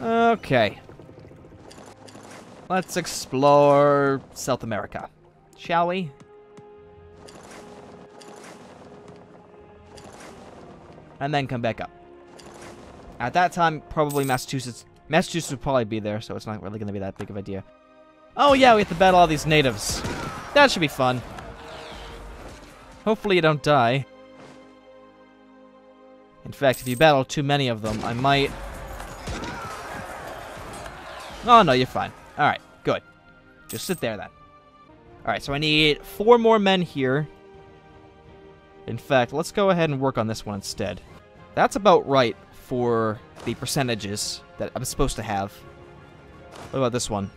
Okay. Let's explore South America, shall we? And then come back up. At that time, probably Massachusetts. Massachusetts would probably be there, so it's not really going to be that big of an idea. Oh yeah, we have to battle all these natives. That should be fun. Hopefully you don't die. In fact, if you battle too many of them, I might... Oh, no, you're fine. Alright, good. Just sit there, then. Alright, so I need four more men here. In fact, let's go ahead and work on this one instead. That's about right for the percentages that I'm supposed to have. What about this one?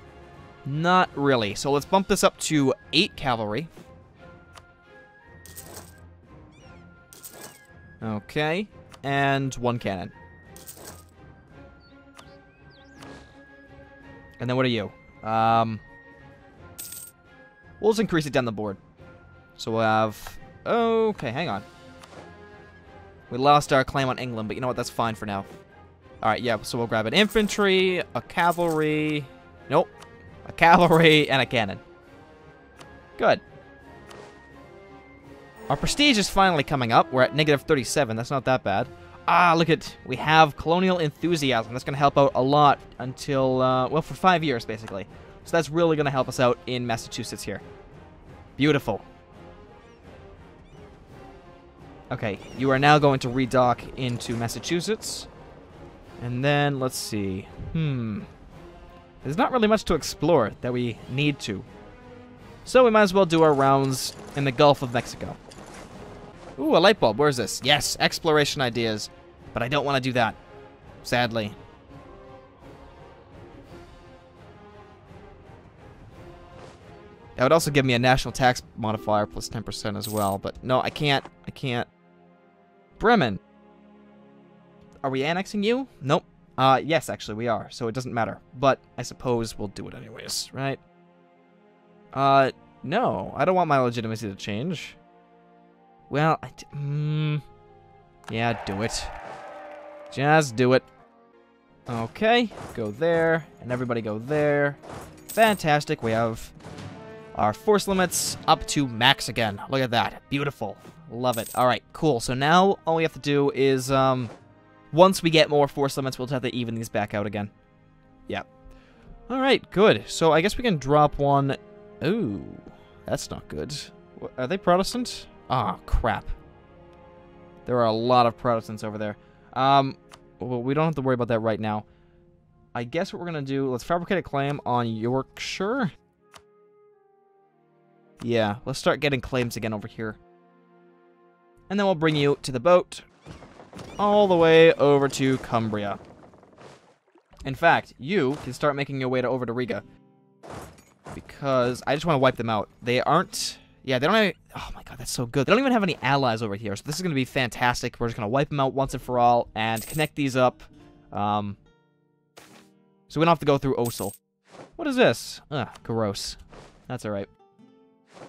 Not really. So let's bump this up to 8 cavalry. Okay. And one cannon. And then what are you? Um, we'll just increase it down the board. So we'll have... Okay, hang on. We lost our claim on England, but you know what? That's fine for now. Alright, yeah, so we'll grab an infantry, a cavalry... Nope. A cavalry, and a cannon. Good. Our prestige is finally coming up. We're at negative 37. That's not that bad. Ah, look at... We have colonial enthusiasm. That's going to help out a lot until... Uh, well, for five years, basically. So that's really going to help us out in Massachusetts here. Beautiful. Okay, you are now going to redock into Massachusetts. And then, let's see. Hmm. There's not really much to explore that we need to. So we might as well do our rounds in the Gulf of Mexico. Ooh, a light bulb. Where's this? Yes, exploration ideas. But I don't want to do that. Sadly. That would also give me a national tax modifier plus 10% as well. But no, I can't. I can't. Bremen. Are we annexing you? Nope. Uh, yes, actually, we are, so it doesn't matter. But I suppose we'll do it anyways, right? Uh, no. I don't want my legitimacy to change. Well, I d mm, yeah, do it. Just do it. Okay, go there, and everybody go there. Fantastic, we have our force limits up to max again. Look at that. Beautiful. Love it. Alright, cool. So now all we have to do is, um, once we get more force limits, we'll have to even these back out again. Yep. Alright, good. So I guess we can drop one... Ooh, that's not good. Are they Protestant? Ah, oh, crap. There are a lot of Protestants over there. Um, well, we don't have to worry about that right now. I guess what we're going to do, let's fabricate a claim on Yorkshire. Yeah, let's start getting claims again over here. And then we'll bring you to the boat all the way over to Cumbria. In fact, you can start making your way to over to Riga. Because I just want to wipe them out. They aren't... Yeah, they don't have... Any, Oh my god, that's so good. They don't even have any allies over here, so this is going to be fantastic. We're just going to wipe them out once and for all and connect these up. Um, so we don't have to go through Osel. What is this? Ugh, gross. That's alright.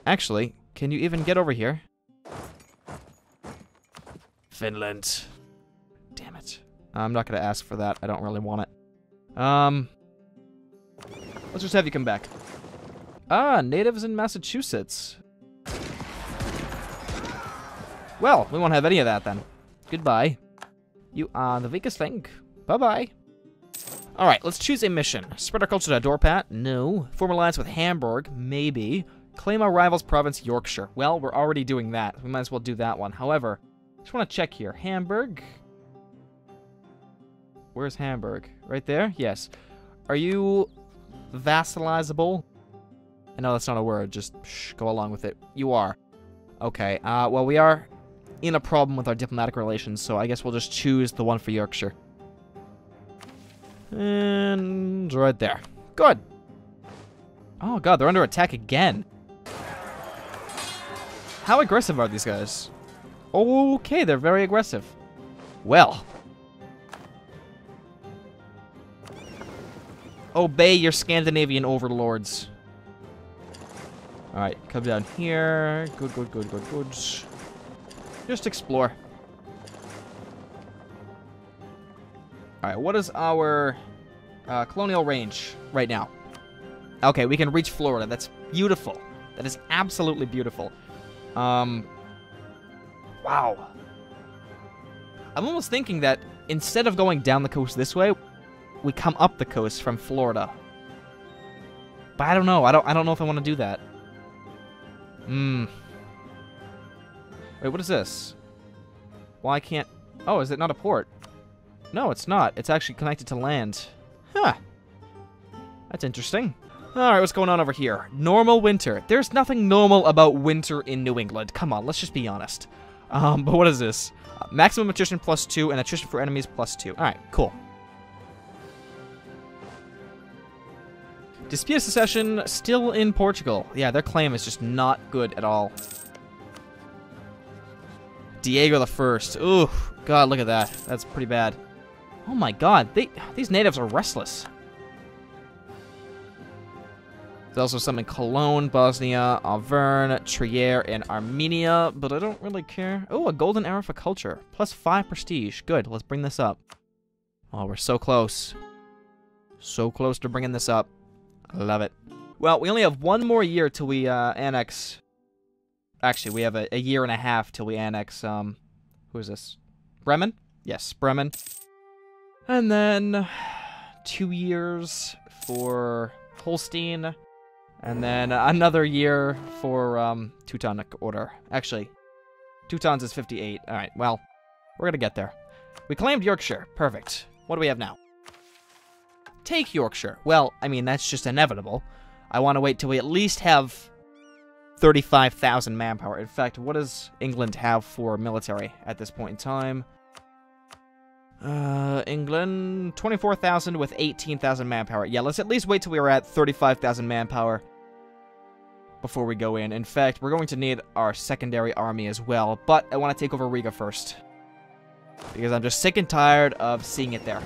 Actually, can you even get over here? Finland. Damn it. I'm not going to ask for that. I don't really want it. Um, let's just have you come back. Ah, natives in Massachusetts. Well, we won't have any of that then. Goodbye. You are the weakest link. Bye-bye. Alright, let's choose a mission. Spread our culture to Dorpat? No. Form alliance with Hamburg? Maybe. Claim our rival's province, Yorkshire. Well, we're already doing that. We might as well do that one. However, just want to check here. Hamburg? Where's Hamburg? Right there? Yes. Are you vassalizable? I know that's not a word. Just shh, go along with it. You are. Okay. Uh, well, we are in a problem with our diplomatic relations, so I guess we'll just choose the one for Yorkshire. And right there. Good. Oh god, they're under attack again. How aggressive are these guys? Okay, they're very aggressive. Well. Obey your Scandinavian overlords. Alright, come down here. Good, good, good, good, good. Just explore. Alright, what is our Uh, Colonial Range right now. Okay, we can reach Florida. That's beautiful. That is absolutely beautiful. Um, wow. I'm almost thinking that instead of going down the coast this way, we come up the coast from Florida. But I don't know. I don't. I don't know if I want to do that. Hmm. Wait, what is this? Why can't... Oh, is it not a port? No, it's not. It's actually connected to land. Huh. That's interesting. Alright, what's going on over here? Normal winter. There's nothing normal about winter in New England. Come on, let's just be honest. Um, but what is this? Uh, maximum attrition plus 2 and attrition for enemies plus 2. Alright, cool. Dispute Secession still in Portugal. Yeah, their claim is just not good at all. Diego the First. Ooh, God, look at that. That's pretty bad. Oh my God, they these natives are restless. There's also some in Cologne, Bosnia, Auvergne, Trier, and Armenia, but I don't really care. Oh, a golden arrow for culture. Plus five prestige. Good, let's bring this up. Oh, we're so close. So close to bringing this up. I love it. Well, we only have one more year till we uh, annex Actually, we have a, a year and a half till we annex, um, who is this? Bremen? Yes, Bremen. And then two years for Holstein. And then another year for um, Teutonic Order. Actually, Teutons is 58. All right, well, we're going to get there. We claimed Yorkshire. Perfect. What do we have now? Take Yorkshire. Well, I mean, that's just inevitable. I want to wait till we at least have 35,000 manpower. In fact, what does England have for military at this point in time? Uh, England, 24,000 with 18,000 manpower. Yeah, let's at least wait till we are at 35,000 manpower before we go in. In fact, we're going to need our secondary army as well, but I want to take over Riga first. Because I'm just sick and tired of seeing it there.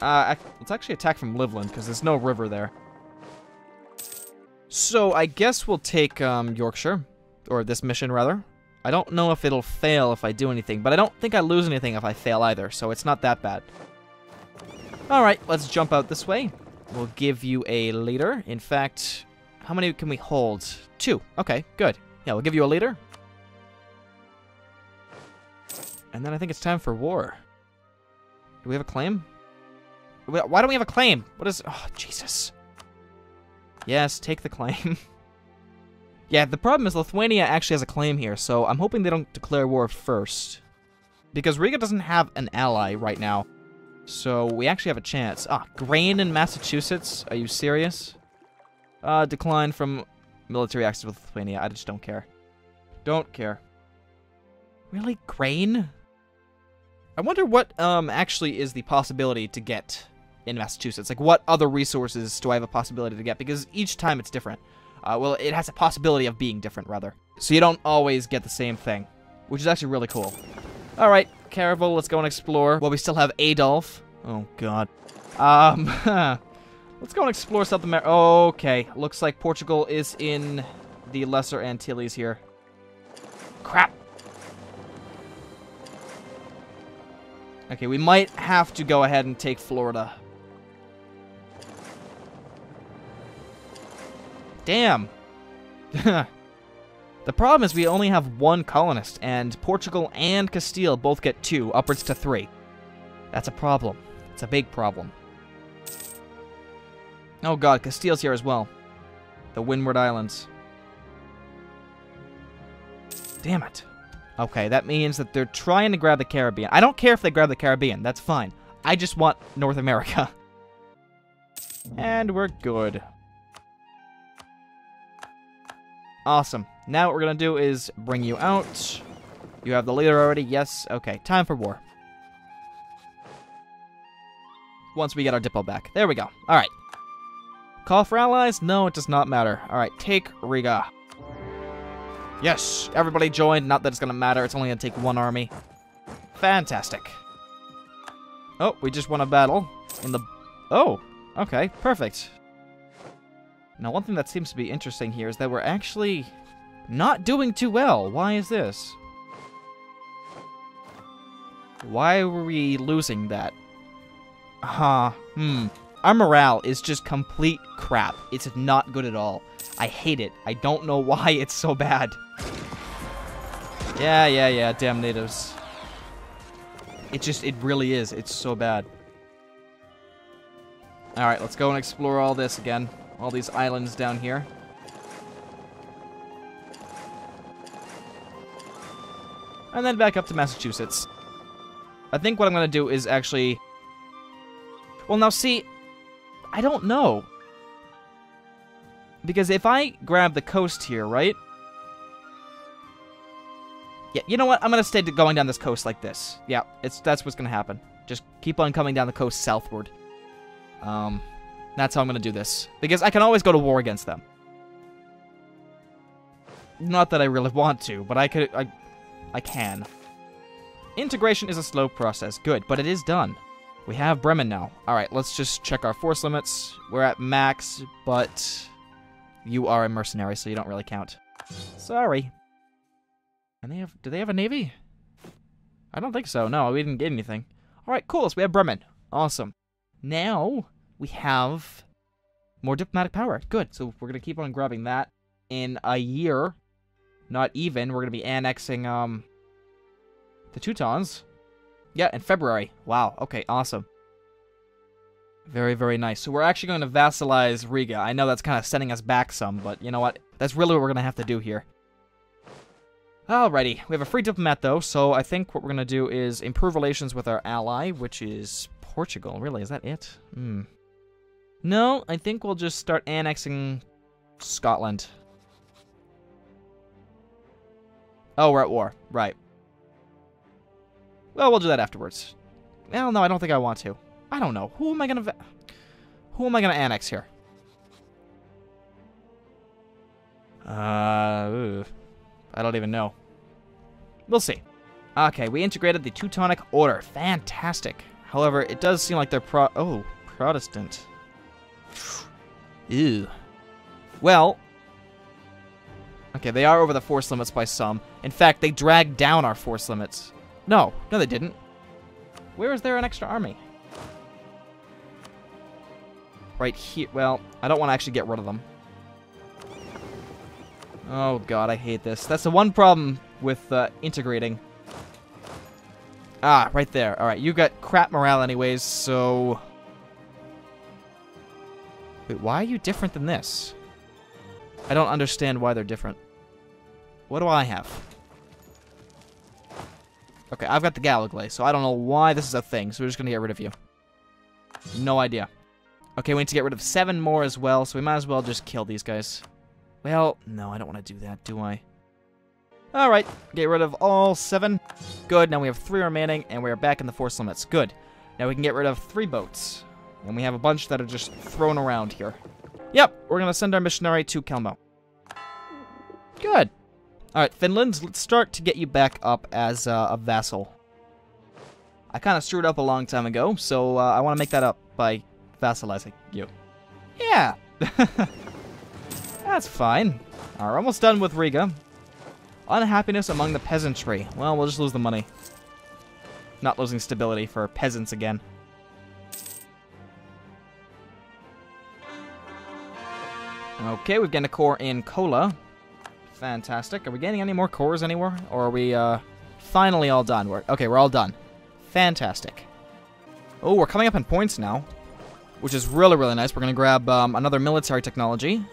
Uh, let's actually attack from Livland, because there's no river there. So I guess we'll take um, Yorkshire, or this mission rather. I don't know if it'll fail if I do anything, but I don't think I lose anything if I fail either, so it's not that bad. Alright, let's jump out this way. We'll give you a leader. In fact, how many can we hold? Two. Okay, good. Yeah, we'll give you a leader. And then I think it's time for war. Do we have a claim? Why don't we have a claim? What is... Oh, Jesus. Yes, take the claim. yeah, the problem is Lithuania actually has a claim here, so I'm hoping they don't declare war first. Because Riga doesn't have an ally right now. So we actually have a chance. Ah, grain in Massachusetts? Are you serious? Uh, decline from military access with Lithuania. I just don't care. Don't care. Really? Grain? I wonder what um actually is the possibility to get in Massachusetts? Like, what other resources do I have a possibility to get? Because each time it's different. Uh, well, it has a possibility of being different, rather. So you don't always get the same thing, which is actually really cool. All right, Caravel, let's go and explore. Well, we still have Adolf. Oh, God. Um, let's go and explore South America. Okay, looks like Portugal is in the Lesser Antilles here. Crap. Okay, we might have to go ahead and take Florida. Damn. the problem is we only have one colonist, and Portugal and Castile both get two, upwards to three. That's a problem. It's a big problem. Oh god, Castile's here as well. The Windward Islands. Damn it. Okay, that means that they're trying to grab the Caribbean. I don't care if they grab the Caribbean. That's fine. I just want North America. and we're good. Awesome. Now what we're going to do is bring you out. You have the leader already? Yes. Okay, time for war. Once we get our Diplo back. There we go. All right. Call for allies? No, it does not matter. All right, take Riga. Yes, everybody joined. Not that it's going to matter. It's only going to take one army. Fantastic. Oh, we just won a battle in the... Oh, okay, perfect. Now, one thing that seems to be interesting here is that we're actually not doing too well. Why is this? Why were we losing that? Huh. Hmm. Our morale is just complete crap. It's not good at all. I hate it. I don't know why it's so bad. Yeah, yeah, yeah. Damn natives. It just, it really is. It's so bad. Alright, let's go and explore all this again. All these islands down here. And then back up to Massachusetts. I think what I'm going to do is actually... Well, now see, I don't know. Because if I grab the coast here, right? Yeah, you know what? I'm going to stay going down this coast like this. Yeah, it's that's what's going to happen. Just keep on coming down the coast southward. Um, that's how I'm going to do this. Because I can always go to war against them. Not that I really want to, but I could... I, I can. Integration is a slow process. Good, but it is done. We have Bremen now. Alright, let's just check our force limits. We're at max, but you are a mercenary, so you don't really count. Sorry. And they have do they have a navy? I don't think so. No, we didn't get anything. Alright, cool. So we have Bremen. Awesome. Now we have more diplomatic power. Good. So we're gonna keep on grabbing that. In a year, not even, we're gonna be annexing um the Teutons. Yeah, in February. Wow. Okay, awesome. Very, very nice. So we're actually going to vassalize Riga. I know that's kind of sending us back some, but you know what? That's really what we're going to have to do here. Alrighty. We have a free diplomat, though, so I think what we're going to do is improve relations with our ally, which is Portugal. Really, is that it? Hmm. No, I think we'll just start annexing Scotland. Oh, we're at war. Right. Well, we'll do that afterwards. Well, no, I don't think I want to. I don't know. Who am I gonna... Who am I gonna annex here? Uh... I don't even know. We'll see. Okay, we integrated the Teutonic Order. Fantastic. However, it does seem like they're pro... Oh, Protestant. Ew. Well... Okay, they are over the force limits by some. In fact, they dragged down our force limits. No, no they didn't. Where is there an extra army? Right here. Well, I don't want to actually get rid of them. Oh god, I hate this. That's the one problem with uh, integrating. Ah, right there. Alright, you got crap morale anyways, so... Wait, why are you different than this? I don't understand why they're different. What do I have? Okay, I've got the Gallogly, so I don't know why this is a thing, so we're just to get rid of you. No idea. Okay, we need to get rid of seven more as well, so we might as well just kill these guys. Well, no, I don't want to do that, do I? Alright, get rid of all seven. Good, now we have three remaining, and we're back in the force limits. Good. Now we can get rid of three boats. And we have a bunch that are just thrown around here. Yep, we're going to send our missionary to Kelmo. Good. Alright, Finland, let's start to get you back up as uh, a vassal. I kind of screwed up a long time ago, so uh, I want to make that up by vassalizing you. Yeah. That's fine. Alright, almost done with Riga. Unhappiness among the peasantry. Well, we'll just lose the money. Not losing stability for peasants again. Okay, we've got a core in Kola. Fantastic. Are we getting any more cores anywhere? Or are we uh, finally all done? We're, okay, we're all done. Fantastic. Oh, we're coming up in points now, which is really, really nice. We're going to grab um, another military technology.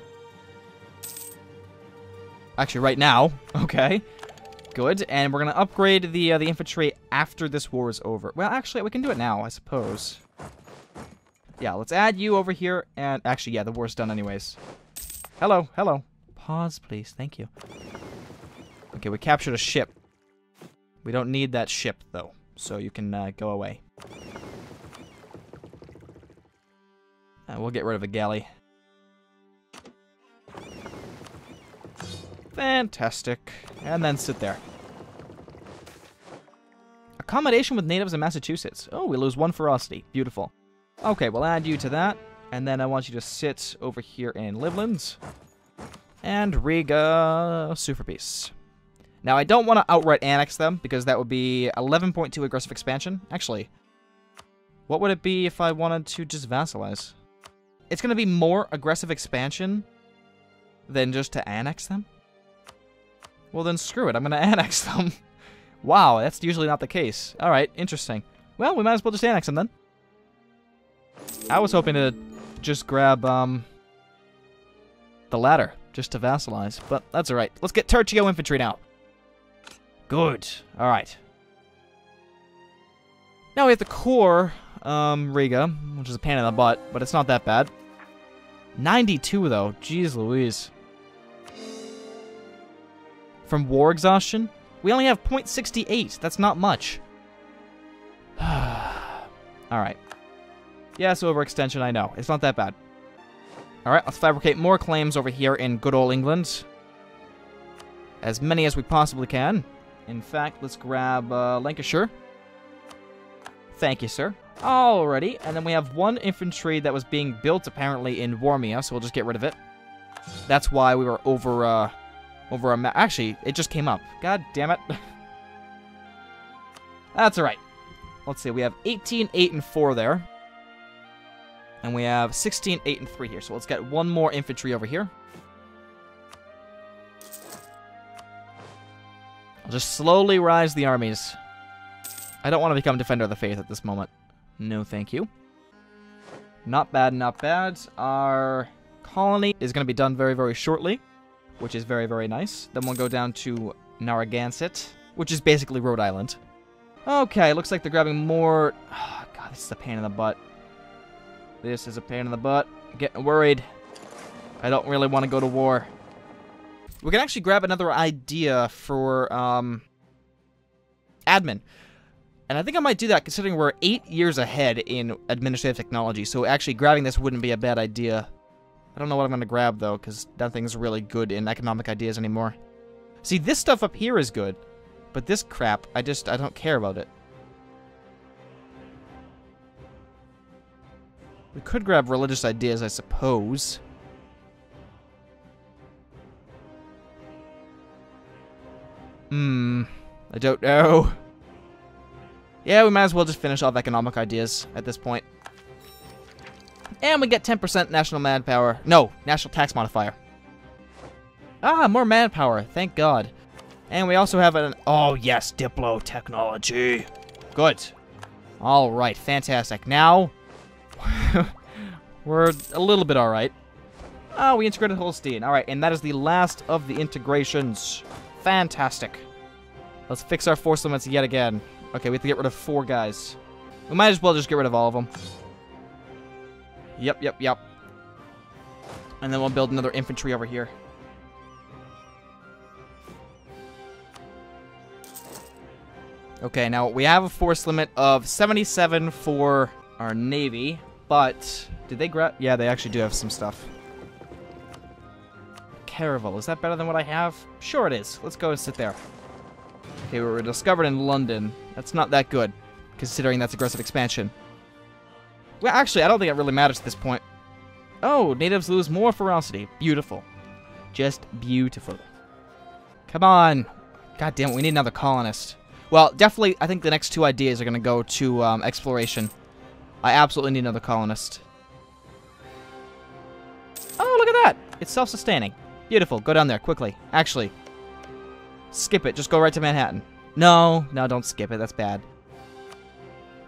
Actually, right now. Okay. Good. And we're going to upgrade the, uh, the infantry after this war is over. Well, actually, we can do it now, I suppose. Yeah, let's add you over here. And actually, yeah, the war's done anyways. Hello, hello. Pause, please. Thank you. Okay, we captured a ship. We don't need that ship, though, so you can uh, go away. Uh, we'll get rid of a galley. Fantastic. And then sit there. Accommodation with natives in Massachusetts. Oh, we lose one ferocity. Beautiful. Okay, we'll add you to that. And then I want you to sit over here in Livlands and Riga Superpeace. Now, I don't want to outright annex them, because that would be 11.2 aggressive expansion. Actually, What would it be if I wanted to just vassalize? It's going to be more aggressive expansion than just to annex them? Well, then screw it. I'm going to annex them. wow, that's usually not the case. All right, interesting. Well, we might as well just annex them then. I was hoping to just grab um, the latter just to vassalize, but that's all right. Let's get Tercio infantry now. Good. All right. Now we have the core um, Riga, which is a pain in the butt, but it's not that bad. 92, though. Jeez Louise. From war exhaustion, we only have 0.68. That's not much. Alright. Yes, overextension, I know. It's not that bad. Alright, let's fabricate more claims over here in good old England. As many as we possibly can. In fact, let's grab uh, Lancashire. Thank you, sir. Alrighty, and then we have one infantry that was being built apparently in Warmia, so we'll just get rid of it. That's why we were over, uh, over a map. Actually, it just came up. God damn it. That's alright. Let's see, we have 18, 8, and 4 there. And we have 16, 8, and 3 here. So let's get one more infantry over here. I'll just slowly rise the armies. I don't want to become Defender of the Faith at this moment. No, thank you. Not bad, not bad. Our colony is going to be done very, very shortly, which is very, very nice. Then we'll go down to Narragansett, which is basically Rhode Island. Okay, looks like they're grabbing more... Oh, God, this is a pain in the butt. This is a pain in the butt. Getting worried. I don't really want to go to war. We can actually grab another idea for um, admin. And I think I might do that considering we're eight years ahead in administrative technology, so actually grabbing this wouldn't be a bad idea. I don't know what I'm going to grab, though, because nothing's really good in economic ideas anymore. See, this stuff up here is good, but this crap, I just, I don't care about it. We could grab religious ideas, I suppose. Hmm, I don't know. Yeah, we might as well just finish off economic ideas at this point. And we get 10% national manpower. No, national tax modifier. Ah, more manpower. Thank God. And we also have an... Oh, yes, Diplo technology. Good. All right, fantastic. Now, we're a little bit all right. Oh, we integrated Holstein. All right, and that is the last of the integrations. Fantastic. Let's fix our force limits yet again. Okay, we have to get rid of four guys. We might as well just get rid of all of them. Yep, yep, yep. And then we'll build another infantry over here. Okay, now we have a force limit of 77 for our navy, but did they grab? Yeah, they actually do have some stuff. Caravel, is that better than what I have? Sure it is. Let's go and sit there. Okay, we were discovered in London. That's not that good, considering that's aggressive expansion. Well, actually, I don't think it really matters at this point. Oh, natives lose more ferocity. Beautiful. Just beautiful. Come on. God damn it, we need another colonist. Well, definitely, I think the next two ideas are going to go to um, exploration. I absolutely need another colonist. Oh, look at that. It's self-sustaining. Beautiful. Go down there, quickly. Actually, skip it. Just go right to Manhattan. No, no, don't skip it. That's bad.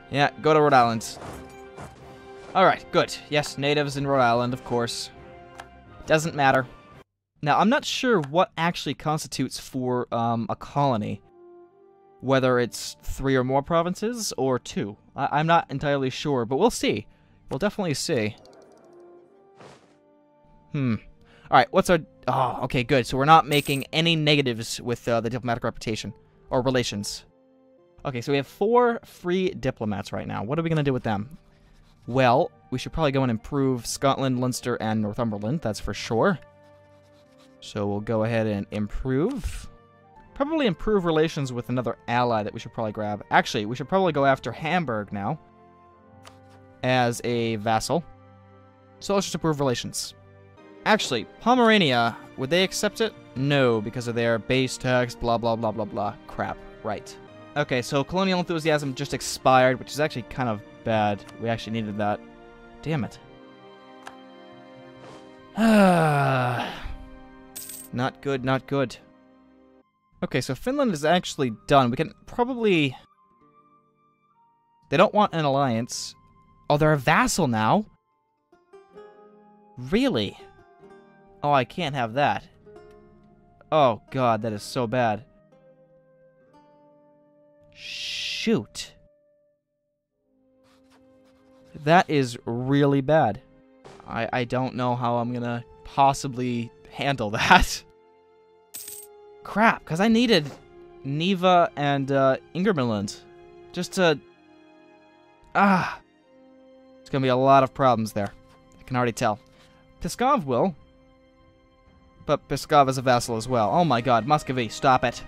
Yeah, go to Rhode Island. Alright, good. Yes, natives in Rhode Island, of course. Doesn't matter. Now, I'm not sure what actually constitutes for um, a colony. Whether it's three or more provinces, or two. I I'm not entirely sure, but we'll see. We'll definitely see. Hmm. Alright, what's our... Oh, okay, good. So we're not making any negatives with uh, the diplomatic reputation or relations. Okay, so we have four free diplomats right now. What are we going to do with them? Well, we should probably go and improve Scotland, Leinster, and Northumberland. That's for sure. So we'll go ahead and improve. Probably improve relations with another ally that we should probably grab. Actually, we should probably go after Hamburg now as a vassal. So let's just improve relations. Actually, Pomerania, would they accept it? No, because of their base tax, blah, blah, blah, blah, blah. Crap. Right. Okay, so colonial enthusiasm just expired, which is actually kind of bad. We actually needed that. Damn it. not good, not good. Okay, so Finland is actually done. We can probably... They don't want an alliance. Oh, they're a vassal now? Really? Oh, I can't have that. Oh, God, that is so bad. Shoot. That is really bad. I, I don't know how I'm gonna possibly handle that. Crap, because I needed Neva and uh. Just to... Ah. It's gonna be a lot of problems there. I can already tell. Pskov will. But Pskov is a vassal as well. Oh my god, Muscovy, stop it.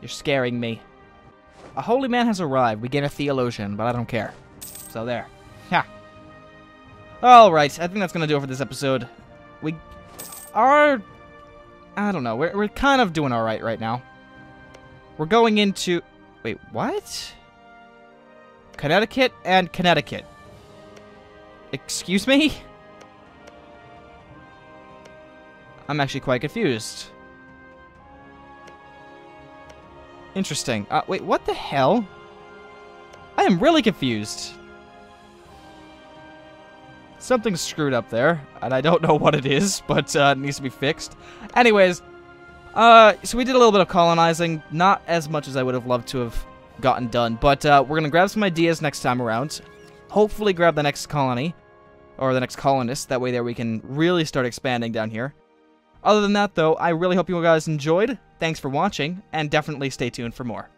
You're scaring me. A holy man has arrived. We gain a theologian, but I don't care. So there. Ha. Alright, I think that's going to do it for this episode. We are... I don't know. We're, we're kind of doing alright right now. We're going into... Wait, what? Connecticut and Connecticut. Excuse me? I'm actually quite confused. Interesting. Uh, wait, what the hell? I am really confused. Something's screwed up there, and I don't know what it is, but uh, it needs to be fixed. Anyways, uh, so we did a little bit of colonizing, not as much as I would have loved to have gotten done, but uh, we're going to grab some ideas next time around. Hopefully grab the next colony, or the next colonist, that way there we can really start expanding down here. Other than that, though, I really hope you guys enjoyed. Thanks for watching, and definitely stay tuned for more.